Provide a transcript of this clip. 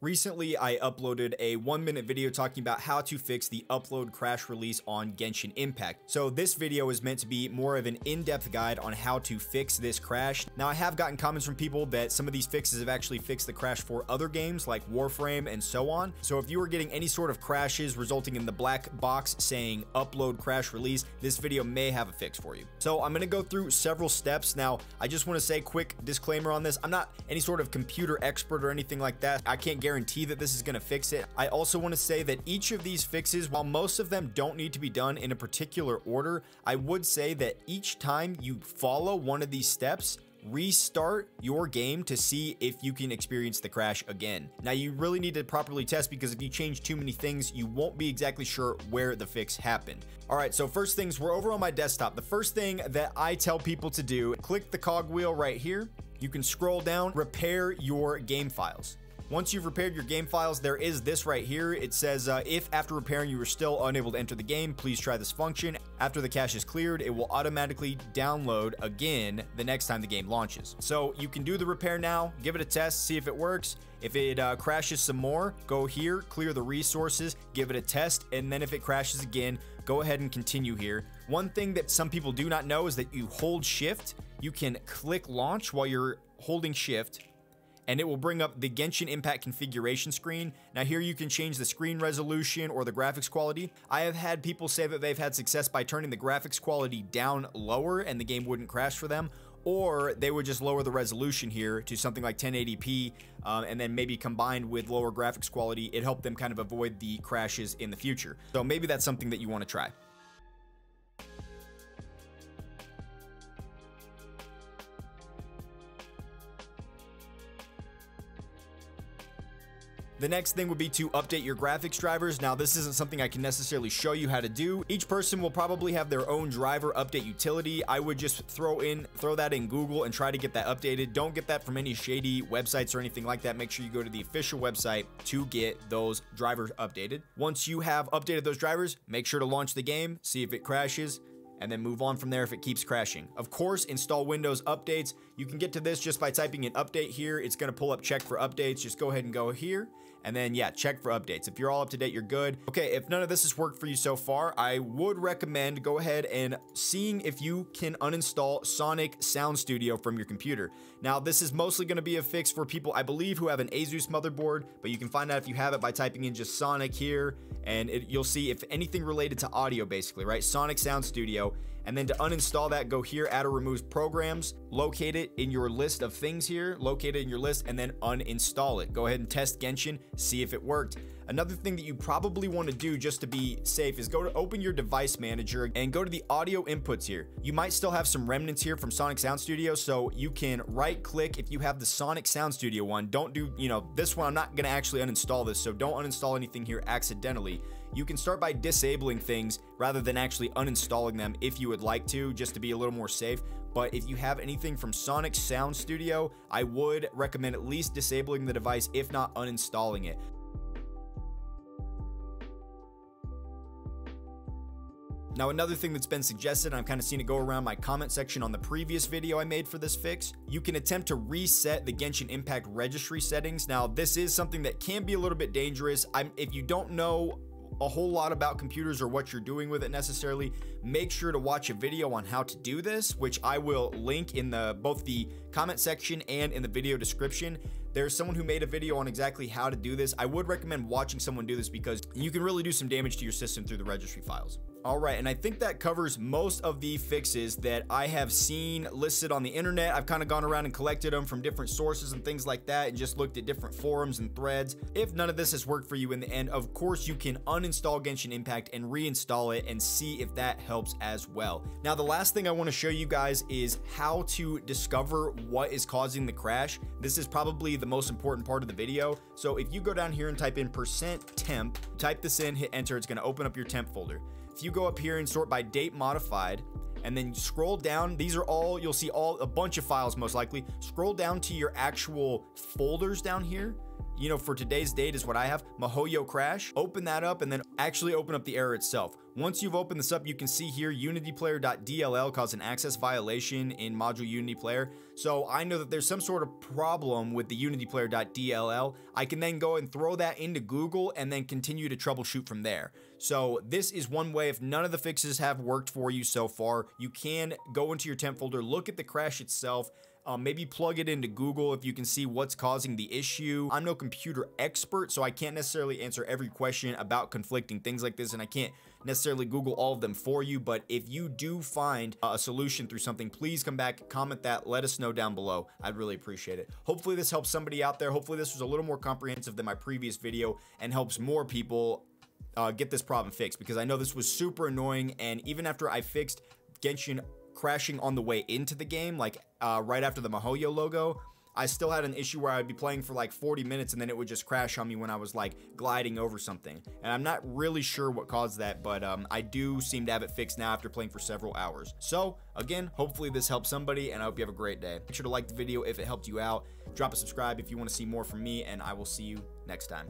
Recently, I uploaded a one minute video talking about how to fix the upload crash release on Genshin Impact. So this video is meant to be more of an in-depth guide on how to fix this crash. Now I have gotten comments from people that some of these fixes have actually fixed the crash for other games like Warframe and so on. So if you are getting any sort of crashes resulting in the black box saying upload crash release, this video may have a fix for you. So I'm to go through several steps. Now I just want to say quick disclaimer on this. I'm not any sort of computer expert or anything like that. I can't guarantee that this is going to fix it. I also want to say that each of these fixes, while most of them don't need to be done in a particular order, I would say that each time you follow one of these steps, restart your game to see if you can experience the crash again. Now you really need to properly test because if you change too many things, you won't be exactly sure where the fix happened. All right, so first things, we're over on my desktop. The first thing that I tell people to do, click the cogwheel right here. You can scroll down, repair your game files. Once you've repaired your game files, there is this right here. It says, uh, if after repairing you are still unable to enter the game, please try this function. After the cache is cleared, it will automatically download again the next time the game launches. So you can do the repair now, give it a test, see if it works. If it uh, crashes some more, go here, clear the resources, give it a test, and then if it crashes again, go ahead and continue here. One thing that some people do not know is that you hold shift, you can click launch while you're holding shift, and it will bring up the Genshin Impact configuration screen. Now here you can change the screen resolution or the graphics quality. I have had people say that they've had success by turning the graphics quality down lower and the game wouldn't crash for them or they would just lower the resolution here to something like 1080p um, and then maybe combined with lower graphics quality it helped them kind of avoid the crashes in the future so maybe that's something that you want to try The next thing would be to update your graphics drivers. Now, this isn't something I can necessarily show you how to do. Each person will probably have their own driver update utility. I would just throw in, throw that in Google and try to get that updated. Don't get that from any shady websites or anything like that. Make sure you go to the official website to get those drivers updated. Once you have updated those drivers, make sure to launch the game, see if it crashes, and then move on from there if it keeps crashing. Of course, install Windows updates. You can get to this just by typing an update here. It's to pull up check for updates. Just go ahead and go here and then yeah, check for updates. If you're all up to date, you're good. Okay, if none of this has worked for you so far, I would recommend go ahead and seeing if you can uninstall Sonic Sound Studio from your computer. Now, this is mostly going to be a fix for people, I believe, who have an Asus motherboard, but you can find out if you have it by typing in just Sonic here, and it, you'll see if anything related to audio, basically, right? Sonic Sound Studio. And then to uninstall that, go here, add or remove programs, locate it in your list of things here, locate it in your list, and then uninstall it. Go ahead and test Genshin, see if it worked. Another thing that you probably want to do just to be safe is go to open your device manager and go to the audio inputs here. You might still have some remnants here from Sonic Sound Studio, so you can right click if you have the Sonic Sound Studio one. Don't do, you know, this one, I'm not going to actually uninstall this, so don't uninstall anything here accidentally. You can start by disabling things rather than actually uninstalling them if you would like to, just to be a little more safe. But if you have anything from Sonic Sound Studio, I would recommend at least disabling the device, if not uninstalling it. Now another thing that's been suggested, I've kind of seen it go around my comment section on the previous video I made for this fix, you can attempt to reset the Genshin Impact registry settings. Now this is something that can be a little bit dangerous. I'm, if you don't know a whole lot about computers or what you're doing with it necessarily, make sure to watch a video on how to do this, which I will link in the both the comment section and in the video description. There's someone who made a video on exactly how to do this. I would recommend watching someone do this because you can really do some damage to your system through the registry files. All right, and I think that covers most of the fixes that I have seen listed on the internet. I've kind of gone around and collected them from different sources and things like that and just looked at different forums and threads. If none of this has worked for you in the end, of course you can uninstall Genshin Impact and reinstall it and see if that helps as well. Now, the last thing I want to show you guys is how to discover what is causing the crash. This is probably the most important part of the video. So if you go down here and type in percent temp, type this in, hit enter, it's going to open up your temp folder. If you go up here and sort by date modified, and then scroll down, these are all, you'll see all a bunch of files most likely. Scroll down to your actual folders down here. You know, for today's date is what I have, MiHoYo Crash. Open that up and then actually open up the error itself. Once you've opened this up, you can see here unityplayer.dll caused an access violation in module Unity Player. So I know that there's some sort of problem with the unityplayer.dll. I can then go and throw that into Google and then continue to troubleshoot from there. So this is one way if none of the fixes have worked for you so far, you can go into your temp folder, look at the crash itself, um, maybe plug it into Google if you can see what's causing the issue. I'm no computer expert, so I can't necessarily answer every question about conflicting things like this, and I can't necessarily Google all of them for you, but if you do find a solution through something, please come back, comment that, let us know down below. I'd really appreciate it. Hopefully this helps somebody out there. Hopefully this was a little more comprehensive than my previous video and helps more people uh, get this problem fixed because I know this was super annoying and even after I fixed Genshin crashing on the way into the game, like uh, right after the MiHoYo logo, I still had an issue where I'd be playing for like 40 minutes and then it would just crash on me when I was like gliding over something. And I'm not really sure what caused that, but um, I do seem to have it fixed now after playing for several hours. So again, hopefully this helps somebody and I hope you have a great day. Make sure to like the video if it helped you out. Drop a subscribe if you want to see more from me and I will see you next time.